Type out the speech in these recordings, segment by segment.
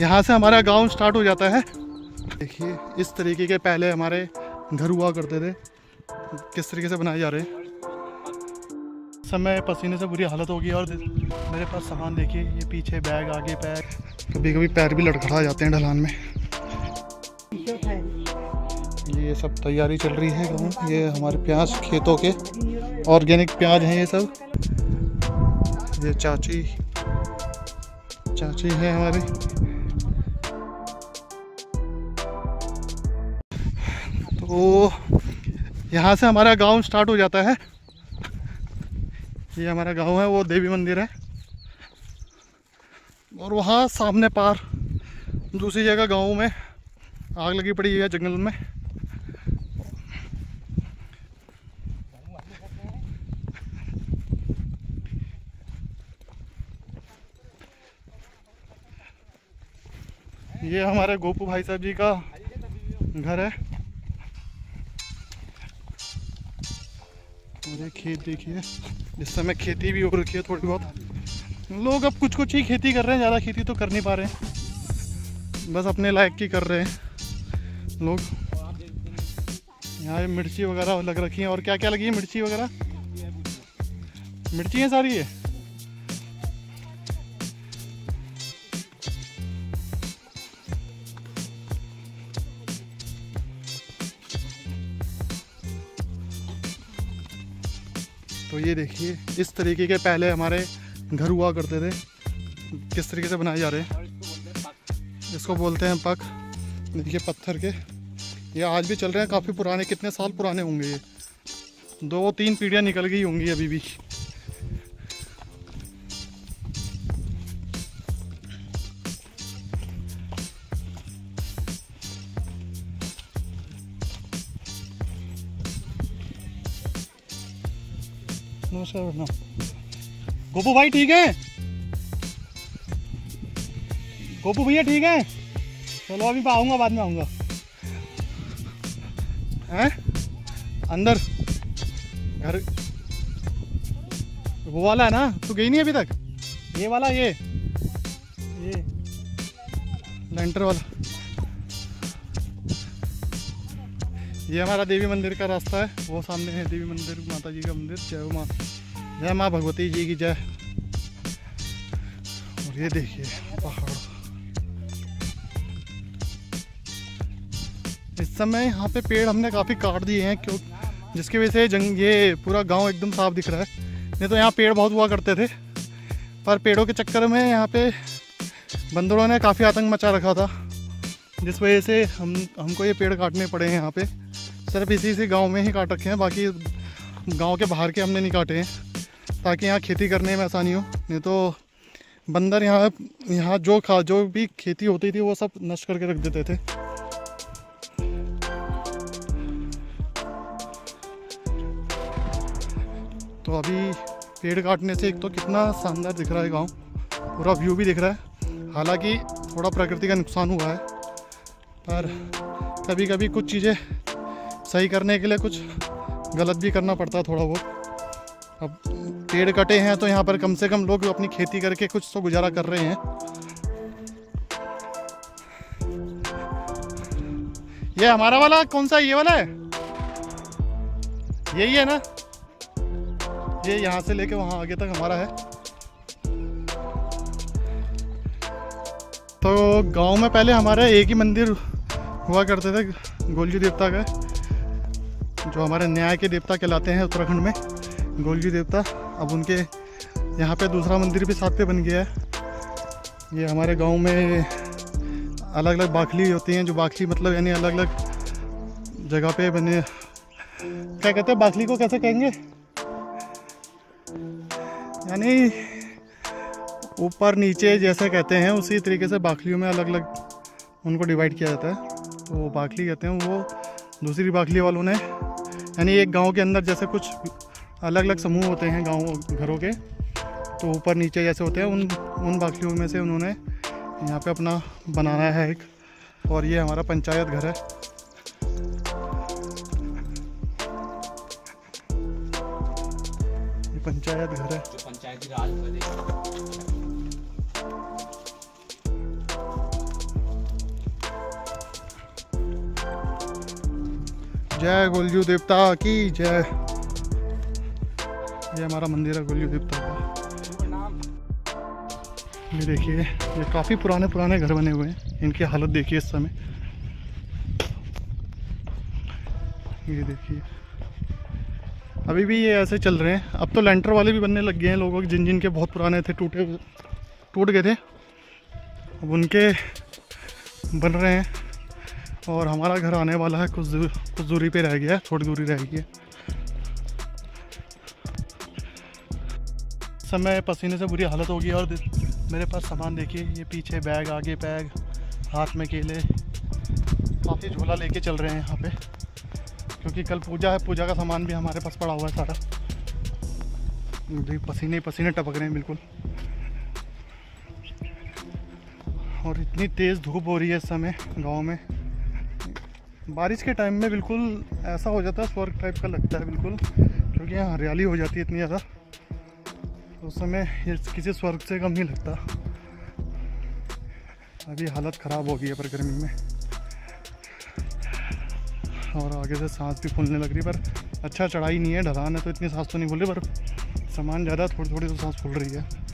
यहाँ से हमारा गाँव स्टार्ट हो जाता है। देखिए, इस तरीके के पहले हमारे घर हुआ करते थे। किस तरीके से बनाए जा रहे हैं। समय पसीने से बुरी हालत होगी और मेरे पास सामान देखिए, ये पीछे बैग, आगे बैग कभी कभी पैर भी लड़खड़ा जाते हैं ढलान में। ये सब तैयारी चल रही है गाँव। ये हमारे प्याज खेतों के ऑर्गेनिक प्याज हैं ये सब। ये चाची चाची है हमारी। तो यहाँ से हमारा गाँव स्टार्ट हो जाता है। ये हमारा गाँव है, वो देवी मंदिर है। और वहाँ सामने पार, दूसरी जगह गाँव में, आग लगी पड़ी है जंगल में। ये हमारे गोपू भाई साहब जी का घर है। ये खेत देखिए। जिस समय खेती भी हो रखी है थोड़ी बहुत। लोग अब कुछ कुछ ही खेती कर रहे हैं, ज़्यादा खेती तो कर नहीं पा रहे हैं। बस अपने लायक की कर रहे हैं लोग। यहाँ मिर्ची वगैरह लग रखी है, और क्या क्या लगी है मिर्ची वगैरह? मिर्ची है सारी ये? ये देखिए, इस तरीके के पहले हमारे घर हुआ करते थे। किस तरीके से बनाए जा रहे हैं? इसको बोलते हैं पक। देखिए पत्थर के। ये आज भी चल रहे हैं, काफ़ी पुराने, कितने साल पुराने होंगे ये। दो, तीन पीढ़ियाँ निकल गई होंगी अभी भी। गोपू भाई, ठीक है? गोपू भैया, ठीक है? चलो, अभी आऊँगा, बाद में आऊँगा। हैं? अंदर। घर वो वाला है ना? तू गई नहीं अभी तक? ये वाला, ये। ये। लेंटर वाला। ये हमारा देवी मंदिर का रास्ता है। वो सामने है देवी मंदिर, माता जी का मंदिर, जय माँ। जय माँ भगवती जी की जय। और ये देखिए, पहाड़। इस समय यहाँ पे पेड़ हमने काफ़ी काट दिए हैं, क्यों? जिसकी वजह से जंग, ये पूरा गाँव एकदम साफ़ दिख रहा है। नहीं तो यहाँ पेड़ बहुत हुआ करते थे, पर पेड़ों के चक्कर में यहाँ पे बंदरों ने काफ़ी आतंक मचा रखा था, जिस वजह से हम, हमको ये पेड़ काटने पड़े हैं यहाँ पे। सिर्फ़ इसी से गाँव में ही काट रखे हैं, बाकी गाँव के बाहर के हमने नहीं काटे हैं। ताकि यहाँ खेती करने में आसानी हो। नहीं तो बंदर यहाँ यहाँ जो खा, जो भी खेती होती थी वो सब नष्ट करके रख देते थे। तो अभी पेड़ काटने से एक तो कितना शानदार दिख रहा है गाँव। पूरा व्यू भी दिख रहा है। हालाँकि थोड़ा प्रकृति का नुकसान हुआ है। पर कभी कभी कुछ चीज़ें सही करने के लिए कुछ गलत भी करना पड़ता है थोड़ा बहुत। अब पेड़ कटे हैं तो यहाँ पर कम से कम लोग अपनी खेती करके कुछ तो गुजारा कर रहे हैं। ये हमारा वाला? कौन सा? ये वाला है? यही है ना? ये यहाँ से लेके वहाँ आगे तक हमारा है। तो गाँव में पहले हमारा एक ही मंदिर हुआ करते थे, गोलजी देवता का, जो हमारे न्याय के देवता कहलाते हैं उत्तराखंड में, गोलजी देवता। अब उनके यहाँ पे दूसरा मंदिर भी साथ पे बन गया है। ये हमारे गाँव में अलग अलग बाखली होती हैं, जो बाखली मतलब यानी अलग अलग जगह पे बने। क्या कहते हैं, बाखली को कैसे कहेंगे? यानी ऊपर नीचे जैसे कहते हैं, उसी तरीके से बाखलियों में अलग अलग उनको डिवाइड किया जाता है। तो बाखली कहते हैं, वो दूसरी बाखली वालों ने, यानी एक गाँव के अंदर जैसे कुछ अलग अलग समूह होते हैं गाँव घरों के तो ऊपर नीचे जैसे होते हैं उन उन बाखियों में से उन्होंने यहाँ पे अपना बनाना है एक और ये हमारा पंचायत घर है। ये पंचायत घर है। जय गोलजू देवता की जय। ये हमारा मंदिर है गोलजू देवता का। ये देखिए, ये काफ़ी पुराने पुराने घर बने हुए हैं। इनकी हालत देखिए इस समय। ये देखिए। अभी भी ये ऐसे चल रहे हैं। अब तो लेंटर वाले भी बनने लग गए हैं लोगों के जिन जिन के बहुत पुराने थे, टूटे टूट गए थे। अब उनके बन रहे हैं। और हमारा घर आने वाला है, कुछ दूर कुछ दूरी पे रह गया है, थोड़ी दूरी रह गई है। समय पसीने से बुरी हालत हो गई और मेरे पास सामान देखिए, ये पीछे बैग, आगे बैग, हाथ में केले, काफ़ी झोला लेके चल रहे हैं यहाँ पे। क्योंकि कल पूजा है, पूजा का सामान भी हमारे पास पड़ा हुआ है सारा। पसीने पसीने टपक रहे हैं, बिल्कुल। और इतनी तेज़ धूप हो रही है इस समय गाँव में। बारिश के टाइम में बिल्कुल ऐसा हो जाता है स्वर्ग टाइप का लगता है, बिल्कुल। क्योंकि यहाँ हरियाली हो जाती है इतनी ज़्यादा। उस समय ये किसी स्वर्ग से कम नहीं लगता। अभी हालत ख़राब हो गई है पर गर्मी में। और आगे से सांस भी फूलने लग रही पर अच्छा चढ़ाई नहीं है, ढलान है तो इतनी सांस तो नहीं फूल रही पर सामान ज़्यादा थोड़ी थोड़ी तो सांस फूल रही है।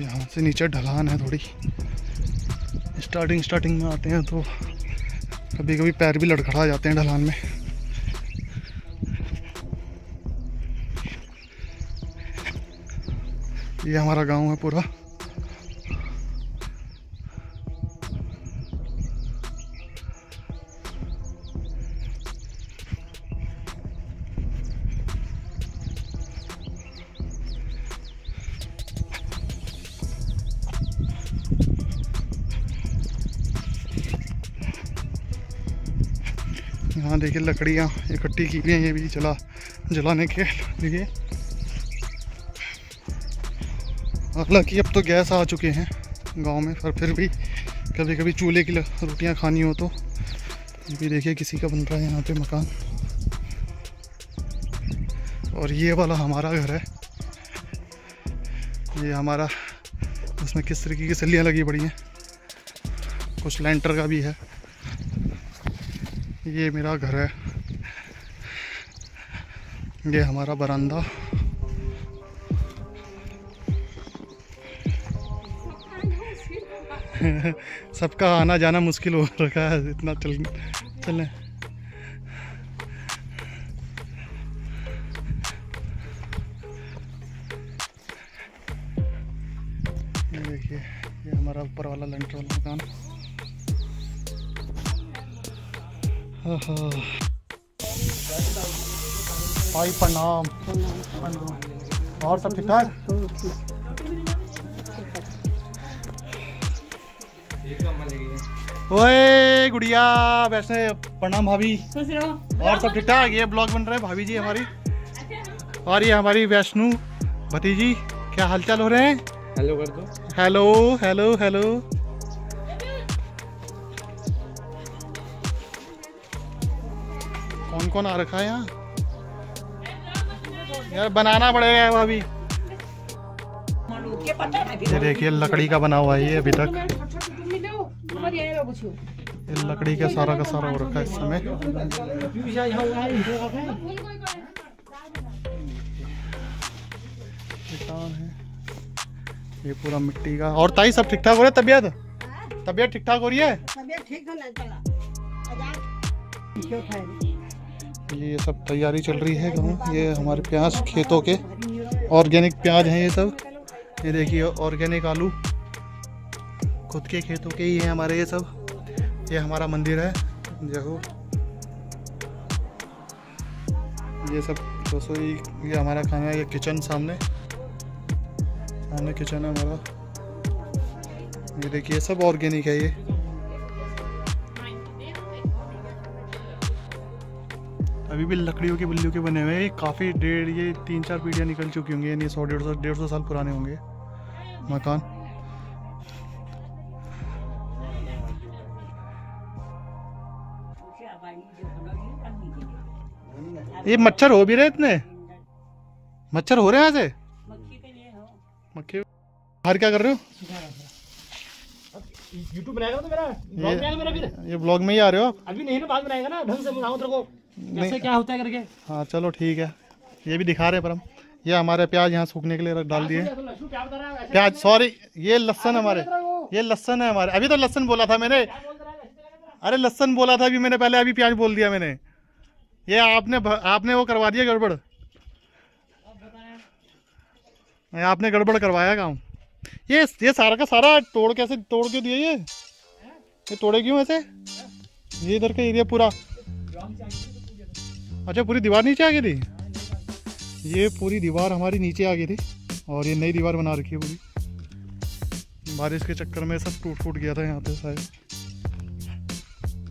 यहाँ से नीचे ढलान है थोड़ी। स्टार्टिंग स्टार्टिंग में आते हैं तो कभी कभी पैर भी लड़खड़ा जाते हैं ढलान में। ये हमारा गाँव है पूरा। यहाँ देखिए लकड़ियाँ इकट्ठी की हुई हैं, ये भी जला, जलाने के लिए। हालाँकि अब तो गैस आ चुके हैं गाँव में, पर फिर भी कभी कभी चूल्हे की रोटियाँ खानी हो तो। ये भी देखिए किसी का बन रहा है यहाँ पे मकान। और ये वाला हमारा घर है। ये हमारा, उसमें किस तरीके की सलियाँ लगी पड़ी हैं। कुछ लेंटर का भी है। ये मेरा घर है। ये हमारा बरंदा सबका आना जाना मुश्किल हो रखा है, इतना चल चलने। और सब ठीक ठाक? ओए गुड़िया वैसे प्रणाम भाभी। और सब ठीक ठाक? ये ब्लॉग बन रहे हैं भाभी जी हमारी। और ये हमारी वैष्णु भतीजी क्या हालचाल हो रहे हैं? हेलो कर दो। Hello hello hello. कौन कौन आ रखा है यहाँ? यार बनाना पड़ेगा भाभी ये देखिए लकड़ी का बना हुआ है ये अभी तक। ये लकड़ी का सारा का सारा हो रखा है इस समय। ये है। ये पूरा मिट्टी का। और ताई सब ठीक ठाक हो रहा है तबीयत? तबीयत ठीक ठाक हो रही है? तबियत ठीक ये सब तैयारी चल रही है कहूँ ये हमारे प्याज खेतों के ऑर्गेनिक प्याज हैं ये सब। ये देखिए, ऑर्गेनिक आलू खुद के खेतों के ही हैं हमारे ये सब। ये हमारा मंदिर है, देखो। ये सब रसोई ये हमारा खाना ये किचन सामने। सामने किचन है हमारा। ये देखिए सब ऑर्गेनिक है ये। अभी भी लकड़ियों के बिल्लियों के बने हुए हैं। काफ़ी डेढ़ ये तीन चार पीढ़ियाँ निकल चुकी होंगी यानी सौ डेढ़ सौ डेढ़ सौ साल पुराने होंगे। मकान। ये मच्छर हो भी रहे इतने? मच्छर हो रहे हैं हो मक्खी बाहर क्या कर रहे हो? यूट्यूब बनाएगा तो मेरा ब्लॉग बनाएगा मेरा फिर। ये ब्लॉग में ही आ रहे हो अभी नहीं ना बाद बनाएगा ना ढंग से बताऊँ तेरे को। कैसे क्या होता है करके? हाँ चलो ठीक है। ये भी दिखा रहे हैं पर हम। ये हमारे प्याज यहाँ सूखने के लिए रख- डाल दिए। तो प्याज सॉरी ये लहसन हमारे। ये लहसन है हमारे। अभी तो लहसन बोला था मैंने। रहा अरे लहसन बोला था अभी मैंने पहले अभी प्याज बोल दिया मैंने। ये आपने आपने वो करवा दिया गड़बड़? आपने गड़बड़ करवाया काम। ये ये सारा का सारा तोड़ कैसे तोड़ क्यों दिया ये? ये तोड़े क्यों ऐसे? ये इधर का एरिया पूरा। अच्छा पूरी दीवार नीचे आ गई थी? ये पूरी दीवार हमारी नीचे आ गई थी और ये नई दीवार बना रखी है पूरी। बारिश के चक्कर में सब टूट फूट गया था यहाँ पे शायद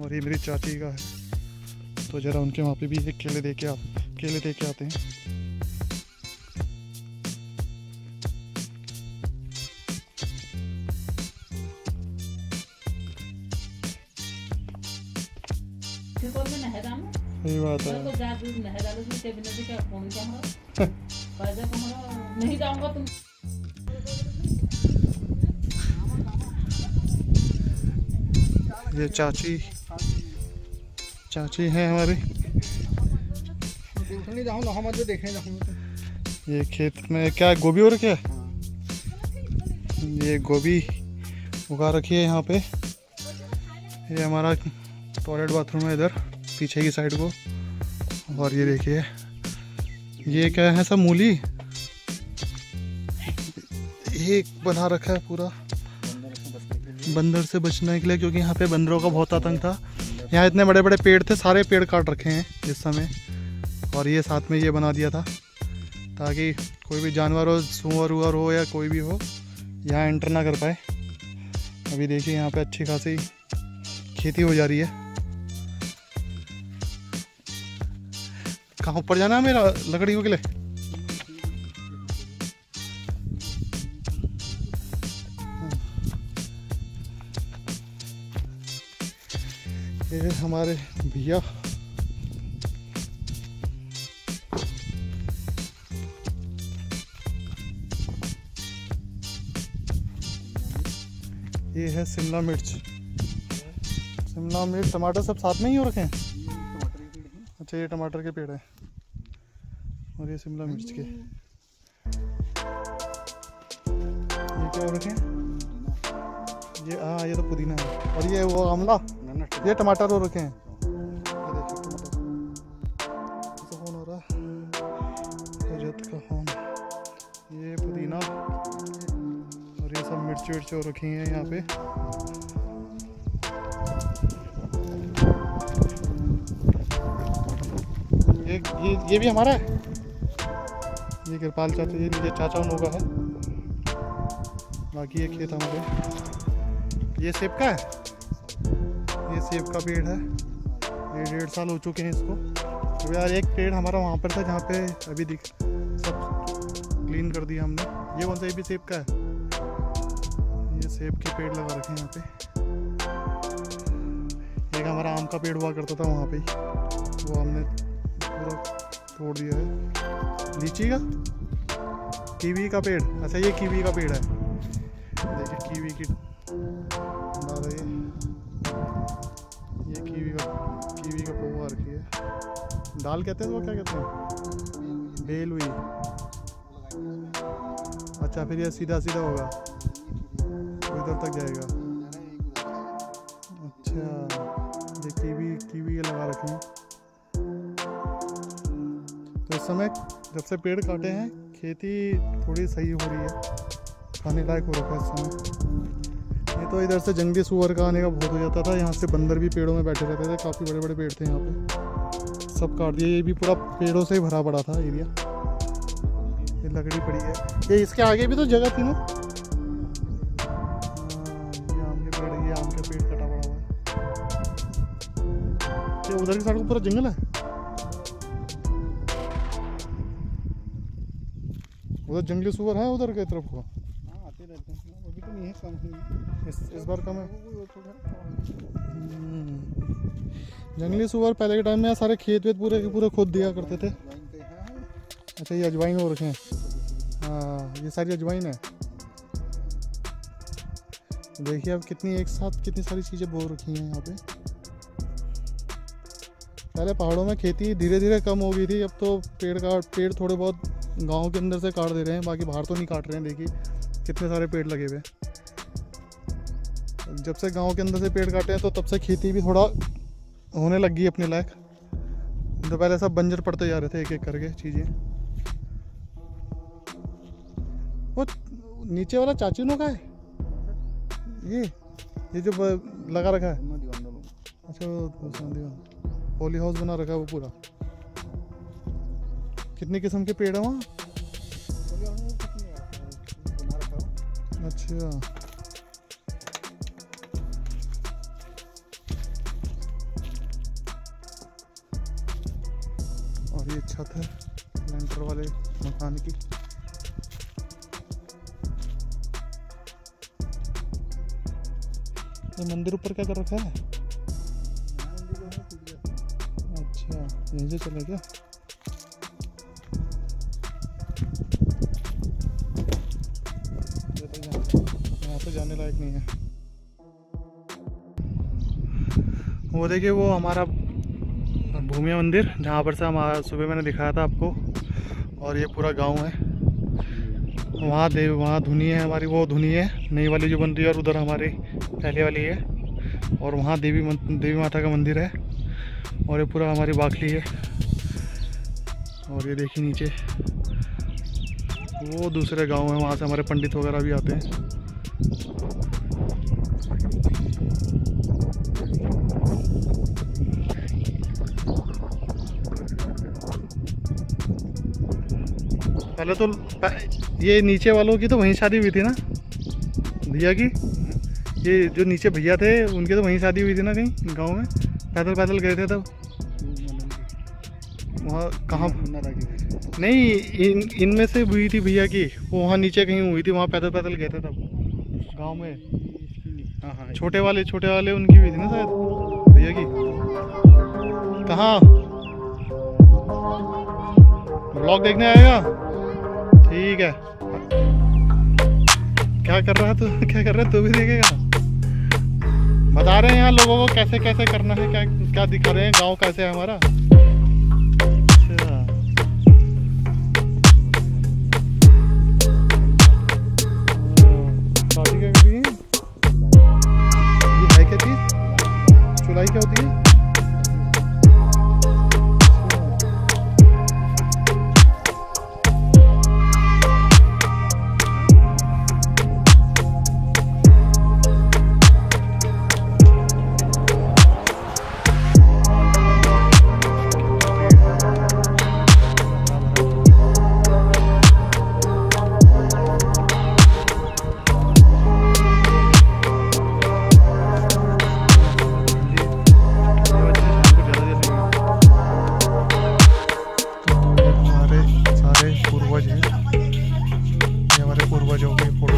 और ये मेरी चाची का है। तो जरा उनके वहाँ पे भी एक केले दे के आप केले दे के आते हैं। फ़ायदा कहाँ? नहीं जाऊँगा तुम। ये चाची चाची हैं हमारी। देखने जाऊँ ना मत देखने जाऊँ। ये खेत में क्या गोभी हो रखी है? ये गोभी उगा रखी है यहाँ पे। ये हमारा टॉयलेट बाथरूम है इधर पीछे की साइड को। और ये देखिए, ये क्या है सब मूली? ये बना रखा है पूरा। बंदर से बचने के लिए, क्योंकि यहाँ पे बंदरों का बहुत आतंक था। यहाँ इतने बड़े बड़े पेड़ थे, सारे पेड़ काट रखे हैं इस समय। और ये साथ में ये बना दिया था, ताकि कोई भी जानवर हो, सुअर उअर हो या कोई भी हो, यहाँ एंटर ना कर पाए। अभी देखिए, यहाँ पे अच्छी खासी खेती हो जा रही है। कहाँ ऊपर जाना है मेरा लकड़ियों के लिए? ये हमारे भैया। ये है शिमला मिर्च। शिमला मिर्च टमाटर सब साथ में ही हो रखे हैं। अच्छा ये टमाटर के पेड़ हैं। और ये शिमला मिर्च के। ये क्या रखे हैं? ये हाँ ये तो पुदीना है। और ये वो आमला ये टमाटर हो रखे हैं। ये तो हो है। पुदीना। और ये सब मिर्ची विर्ची हो रखी हैं यहाँ पे। ये ये ये भी हमारा है? ये कृपाल चाचा ये ये चाचा उन का है। बाकी ये खेत हमारे ये सेब का है? ये सेब का पेड़ है। ये डेढ़ साल हो चुके हैं इसको। तो यार, एक पेड़ हमारा वहाँ पर था जहाँ पे अभी दिख सब क्लीन कर दिया हमने। ये कौन सा, ये भी सेब का है? ये सेब के पेड़ लगा रखे हैं यहाँ पे। एक हमारा आम का पेड़ हुआ करता था वहाँ पे। वो हमने पूरा तोड़ दिया है। लीची का कीवी का पेड़। अच्छा ये कीवी का पेड़ है। देखिए, कीवी की है। ये कीवी का कीवी का पौवा रखी है। दाल कहते हैं वो क्या कहते हैं? बेल हुई अच्छा फिर ये सीधा सीधा होगा। इधर तक जाएगा। अच्छा ये कीवी कीवी लगा रखी हैं। तो इस समय जब से पेड़ काटे हैं, खेती थोड़ी सही हो रही है। खाने लायक हो रखा है इस समय ये तो इधर से जंगली सुअर का आने का बहुत हो जाता था। यहाँ से बंदर भी पेड़ों में बैठे रहते थे। काफ़ी बड़े बड़े पेड़ थे यहाँ पे। सब काट दिए। ये भी पूरा पेड़ों से ही भरा पड़ा था एरिया। ये लकड़ी पड़ी है। ये इसके आगे भी तो जगह थी ना? ये आम के पेड़ पेड़ हुआ है। उधर की साइड को पूरा जंगल है। उधर जंगली सुअर है उधर की तरफ़ को? हाँ आते रहते हैं। अभी तो नहीं है कम। इस इस बार कम है। है। हम्म। जंगली सुअर पहले के टाइम में सारे खेत वेत पूरे के पूरे खोद दिया करते थे। अच्छा ये अजवाइन हो रखे हैं। हाँ ये सारी अजवाइन है। देखिए अब कितनी एक साथ कितनी सारी चीज़ें बो रखी हैं यहाँ पे। पहले पहाड़ों में खेती धीरे धीरे कम हो गई थी अब तो पेड़ का पेड़ थोड़े बहुत गाँव के अंदर से काट दे रहे हैं बाकी बाहर तो नहीं काट रहे हैं देखिए कितने सारे पेड़ लगे हुए जब से गाँव के अंदर से पेड़ काटे हैं तो तब से खेती भी थोड़ा होने लग गई अपने लायक। तो पहले सब बंजर पड़ते जा रहे थे एक एक करके चीज़ें। वो नीचे वाला चाचीनों का है? ये ये जो लगा रखा है। अच्छा वो दूसरा हाउस बना रखा है वो पूरा। कितनी किस्म के पेड़ है वहाँ? अच्छा। और ये छत है लेंटर वाले मकान की। ये मंदिर ऊपर क्या कर रखा है? अच्छा यहीं से चले क्या? जाने लायक नहीं है। वो देखिए, वो हमारा भूमिया मंदिर, जहाँ पर से हम सुबह मैंने दिखाया था आपको, और ये पूरा गाँव है। वहाँ देव, वहाँ धुनी है हमारी, वो धुनी है, नई वाली जो बन रही है, और उधर हमारी पहले वाली है। और वहाँ देवी देवी माता का मंदिर है, और ये पूरा हमारी बाखली है। और ये देखिए नीचे, वो दूसरे गाँव है, वहाँ से हमारे पंडित वगैरह भी आते हैं। पहले तो ये नीचे वालों की तो वहीं शादी हुई थी ना? भैया की? ये जो नीचे भैया थे, उनकी तो वहीं शादी हुई थी ना कहीं, गाँव में? पैदल पैदल गए थे तब? वहाँ कहाँ। नहीं, इन, इनमें से हुई थी भैया की, वो वहाँ नीचे कहीं हुई थी, वहाँ पैदल पैदल गए थे तब। गाँव में। हाँ हाँ छोटे वाले छोटे वाले उनकी हुई थी ना शायद भैया की? कहाँ? ब्लॉग देखने आएगा? ठीक है। क्या कर रहा है तू? क्या कर रहा है? तू भी देखेगा? बता रहे हैं यहाँ लोगों को कैसे कैसे करना है क्या क्या दिखा रहे हैं? गाँव कैसे है हमारा? 我就没谱。